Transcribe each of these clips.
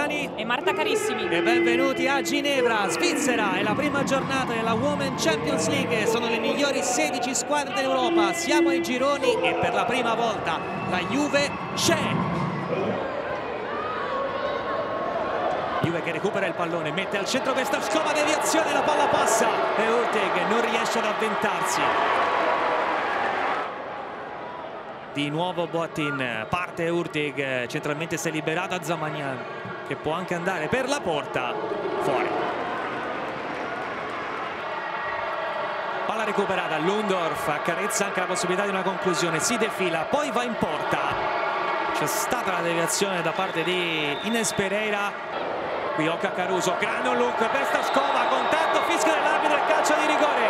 Damiani e Marta Carissimi. E benvenuti a Ginevra, Svizzera. È la prima giornata della Women Champions League. Sono le migliori 16 squadre d'Europa. Siamo ai gironi e per la prima volta la Juve c'è. Juve che recupera il pallone, mette al centro questa scova deviazione, la palla passa e Urtig non riesce ad avventarsi. Di nuovo Boatin, parte Urtig, centralmente si è liberata Zamagnan che può anche andare per la porta, fuori. Palla recuperata, Lundorf accarezza anche la possibilità di una conclusione, si defila, poi va in porta. C'è stata la deviazione da parte di Ines Pereira. Qui Oca Caruso, look per Staskova, contatto, fischio dell'arbitro e calcio di rigore.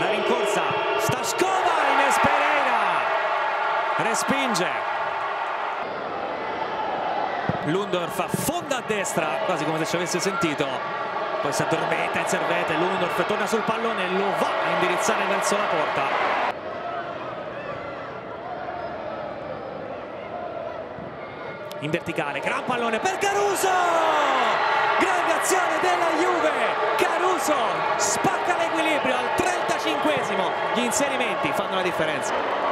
La rincorsa, Pereira, respinge. Lundorf affonda a destra, quasi come se ci avesse sentito. Poi si addormenta in servete, Lundorf torna sul pallone e lo va a indirizzare verso la porta. In verticale, gran pallone per Caruso! Grande azione della Juve! Caruso spacca l'equilibrio al 35esimo. Gli inserimenti fanno la differenza.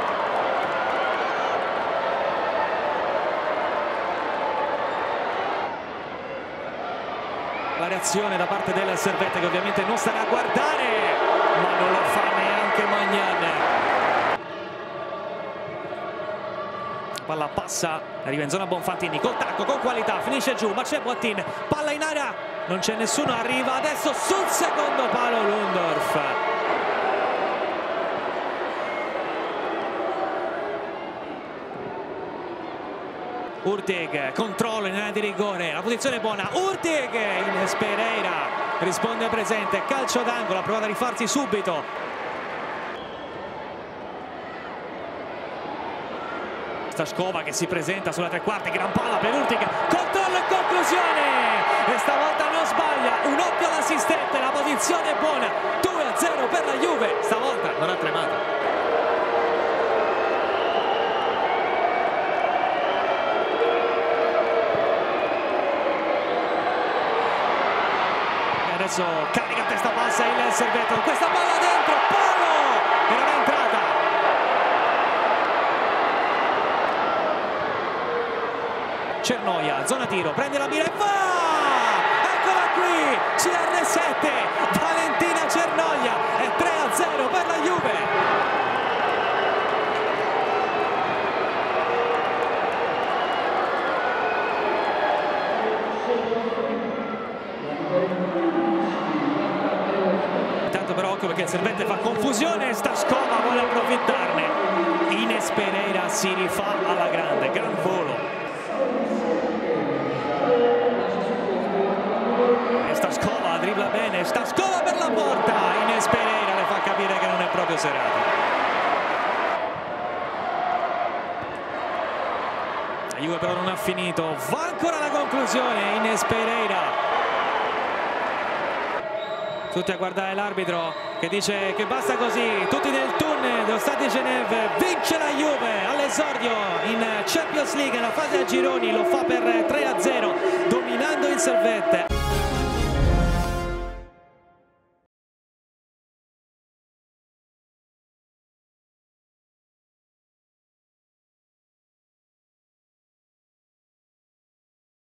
La reazione da parte del Servette che ovviamente non starà a guardare, ma non lo fa neanche Magnan. Palla passa, arriva in zona Bonfantini, col tacco, con qualità, finisce giù, ma c'è Boattin, palla in area, non c'è nessuno, arriva adesso sul secondo palo Lundorf. Urtig, controllo in area di rigore, la posizione è buona, Urtig, Ines Pereira risponde presente, calcio d'angolo, ha provato a rifarsi subito. Staskova che si presenta sulla tre quarti, gran palla per Urtig, controllo e conclusione! E stavolta non sbaglia, un occhio all'assistente, la posizione è buona, 2-0 per la Juve, stavolta non ha tremato. Adesso carica a testa bassa il servetto questa palla dentro palo e non è entrata. Cernoia zona tiro prende la mira e va! Eccola qui CR7 Valentina Cernoia è 3 a 0 per la Juve occhio perché il servente fa confusione Staskova vuole approfittarne. Ines Pereira si rifà alla grande gran volo. E Staskova dribbla bene Staskova per la porta. Ines Pereira le fa capire che non è proprio serata. La Juve però non ha finito va ancora la conclusione Ines Pereira. Tutti a guardare l'arbitro che dice che basta così tutti nel tunnel dello Stade Genève vince la Juve all'esordio in Champions League nella fase a gironi lo fa per 3 a 0 dominando il servette